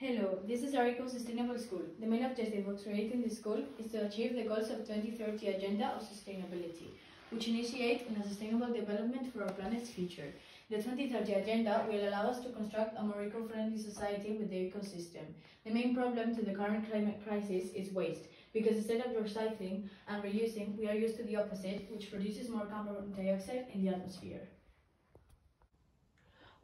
Hello, this is Arico Sustainable School. The main objective of creating this school is to achieve the goals of 2030 Agenda of Sustainability, which initiate in a sustainable development for our planet's future. The 2030 Agenda will allow us to construct a more eco-friendly society with the ecosystem. The main problem to the current climate crisis is waste, because instead of recycling and reusing, we are used to the opposite, which produces more carbon dioxide in the atmosphere.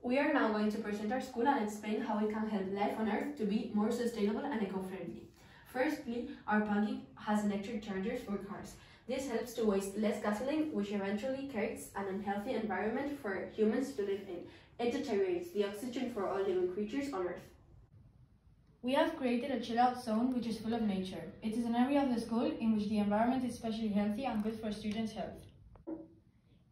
We are now going to present our school and explain how we can help life on Earth to be more sustainable and eco-friendly. Firstly, our parking has electric chargers for cars. This helps to waste less gasoline, which eventually creates an unhealthy environment for humans to live in. It deteriorates the oxygen for all living creatures on Earth. We have created a chill-out zone which is full of nature. It is an area of the school in which the environment is especially healthy and good for students' health.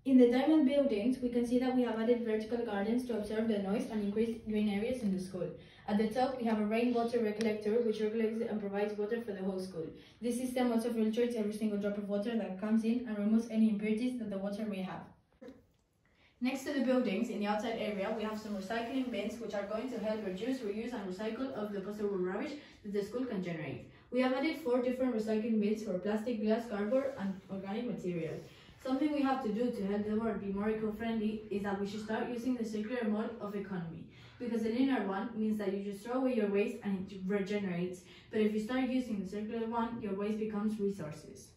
In the diamond buildings, we can see that we have added vertical gardens to absorb the noise and increase green areas in the school. At the top, we have a rainwater recollector, which regulates and provides water for the whole school. This system also filters every single drop of water that comes in and removes any impurities that the water may have. Next to the buildings, in the outside area, we have some recycling bins which are going to help reduce, reuse and recycle of the possible rubbish that the school can generate. We have added four different recycling bins for plastic, glass, cardboard and organic material. Something we have to do to help the world be more eco-friendly is that we should start using the circular mode of economy. Because the linear one means that you just throw away your waste and it regenerates. But if you start using the circular one, your waste becomes resources.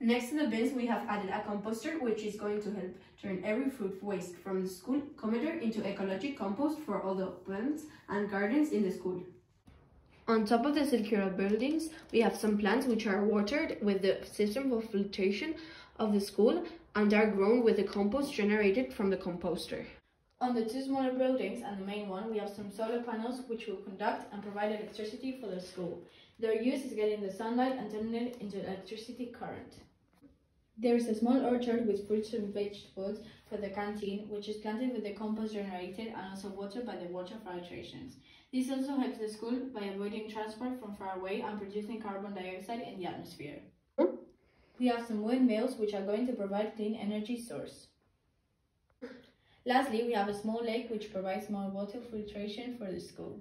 Next to the bins, we have added a composter, which is going to help turn every food waste from the school commoder into ecologic compost for all the plants and gardens in the school. On top of the circular buildings, we have some plants which are watered with the system of filtration of the school and are grown with the compost generated from the composter. On the two smaller buildings and the main one, we have some solar panels which will conduct and provide electricity for the school. Their use is getting the sunlight and turning it into electricity current. There is a small orchard with fruits and vegetables for the canteen, which is planted with the compost generated and also watered by the water filtrations. This also helps the school by avoiding transport from far away and producing carbon dioxide in the atmosphere. We have some windmills which are going to provide clean energy source. Lastly, we have a small lake which provides more water filtration for the school.